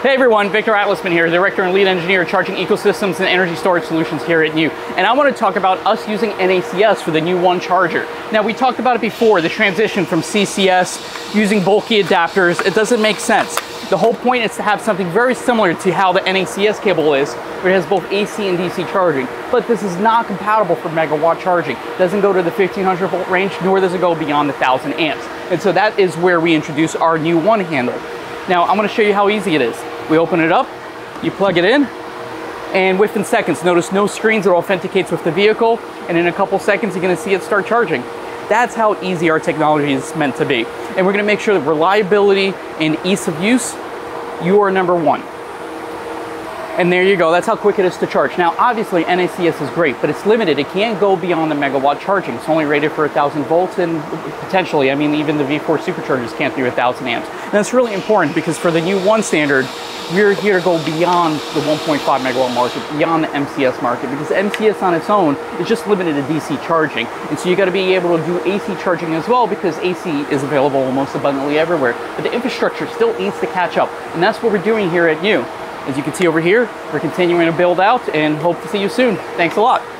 Hey everyone, Victor Atlasman here, Director and Lead Engineer Charging Ecosystems and Energy Storage Solutions here at Nxu. And I want to talk about us using NACS for the Nxu One charger. Now we talked about it before, the transition from CCS, using bulky adapters, it doesn't make sense. The whole point is to have something very similar to how the NACS cable is, where it has both AC and DC charging. But this is not compatible for megawatt charging. It doesn't go to the 1500 volt range, nor does it go beyond the 1000 amps. And so that is where we introduce our new One handle. Now I'm gonna show you how easy it is. We open it up, you plug it in, and within seconds, notice no screens, it authenticates with the vehicle, and in a couple seconds, you're gonna see it start charging. That's how easy our technology is meant to be. And we're gonna make sure that reliability and ease of use, you are number one. And there you go, that's how quick it is to charge. Now, obviously NACS is great, but it's limited. It can't go beyond the megawatt charging. It's only rated for 1,000 volts and potentially, I mean, even the V4 superchargers can't do 1,000 amps. And that's really important because for the new One standard, we're here to go beyond the 1.5 megawatt market, beyond the MCS market, because MCS on its own is just limited to DC charging. And so you gotta be able to do AC charging as well because AC is available almost abundantly everywhere. But the infrastructure still needs to catch up. And that's what we're doing here at Nxu. As you can see over here, we're continuing to build out and hope to see you soon. Thanks a lot.